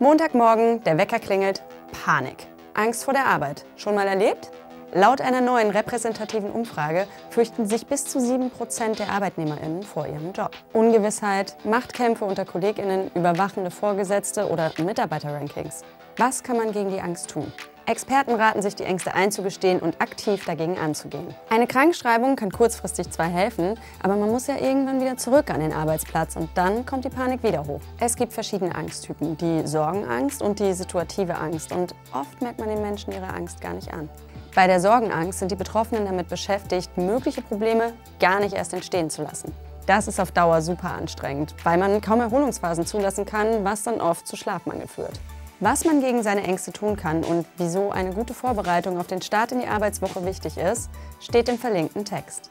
Montagmorgen, der Wecker klingelt, Panik. Angst vor der Arbeit. Schon mal erlebt? Laut einer neuen repräsentativen Umfrage fürchten sich bis zu 7% der ArbeitnehmerInnen vor ihrem Job. Ungewissheit, Machtkämpfe unter KollegInnen, überwachende Vorgesetzte oder Mitarbeiterrankings. Was kann man gegen die Angst tun? Experten raten sich, die Ängste einzugestehen und aktiv dagegen anzugehen. Eine Krankschreibung kann kurzfristig zwar helfen, aber man muss ja irgendwann wieder zurück an den Arbeitsplatz und dann kommt die Panik wieder hoch. Es gibt verschiedene Angsttypen, die Sorgenangst und die situative Angst und oft merkt man den Menschen ihre Angst gar nicht an. Bei der Sorgenangst sind die Betroffenen damit beschäftigt, mögliche Probleme gar nicht erst entstehen zu lassen. Das ist auf Dauer super anstrengend, weil man kaum Erholungsphasen zulassen kann, was dann oft zu Schlafmangel führt. Was man gegen seine Ängste tun kann und wieso eine gute Vorbereitung auf den Start in die Arbeitswoche wichtig ist, steht im verlinkten Text.